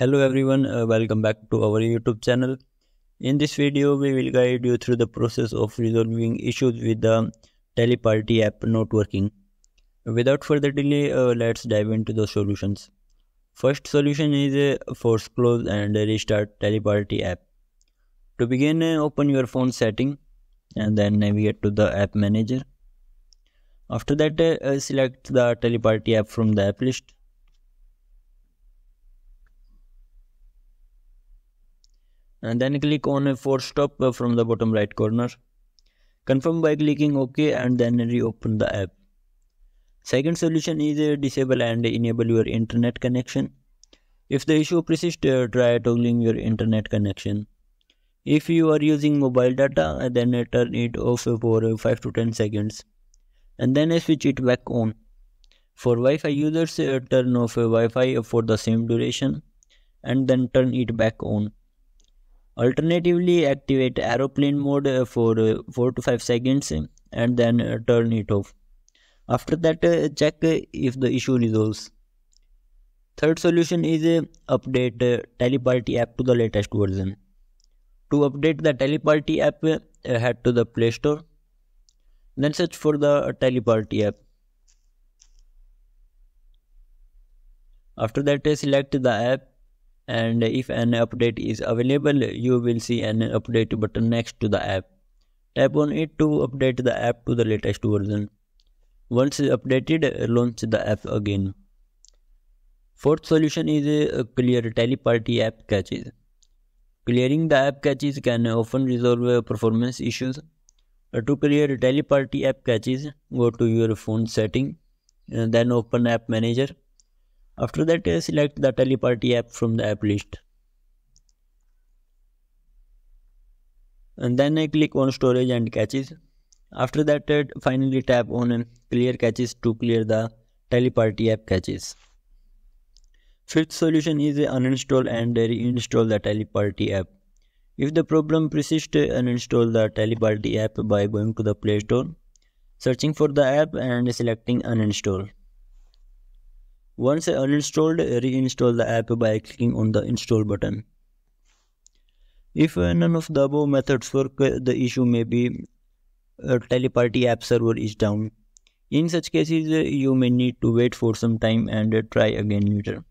Hello everyone, uh, welcome back to our YouTube channel. In this video, we will guide you through the process of resolving issues with the Teleparty app not working. Without further delay, uh, let's dive into the solutions. First solution is uh, force close and restart Teleparty app. To begin, uh, open your phone setting and then navigate to the app manager. After that, uh, select the Teleparty app from the app list and then click on a force stop uh, from the bottom right corner. Confirm by clicking OK and then reopen the app. Second solution is uh, disable and enable your internet connection. If the issue persists, uh, try toggling your internet connection. If you are using mobile data, then turn it off for 5 to 10 seconds and then switch it back on. For Wi-Fi users, turn off Wi-Fi for the same duration and then turn it back on. Alternatively, activate aeroplane mode uh, for uh, 4 to 5 seconds uh, and then uh, turn it off. After that, uh, check uh, if the issue resolves. Third solution is update Teleparty app to the latest version. To update the Teleparty app, head to the Play Store. Then search for the Teleparty app. After that, select the app and if an update is available you will see an update button next to the app. Tap on it to update the app to the latest version. Once updated launch the app again. Fourth solution is uh, clear teleparty app caches. Clearing the app caches can often resolve performance issues. Uh, to clear teleparty app caches go to your phone setting and then open app manager after that, uh, select the Teleparty app from the app list. And then I click on storage and caches. After that, uh, finally tap on clear caches to clear the Teleparty app caches. Fifth solution is uninstall and reinstall the Teleparty app. If the problem persists, uninstall the Teleparty app by going to the Play Store, searching for the app and selecting uninstall. Once uninstalled, reinstall the app by clicking on the install button. If none of the above methods work, the issue may be uh, a teleparty app server is down. In such cases, you may need to wait for some time and try again later.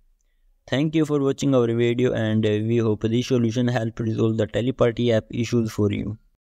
Thank you for watching our video and uh, we hope this solution helped resolve the teleparty app issues for you.